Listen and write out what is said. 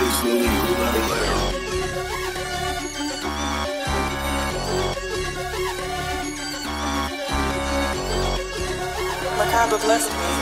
Six million, later. Macabre blessed me.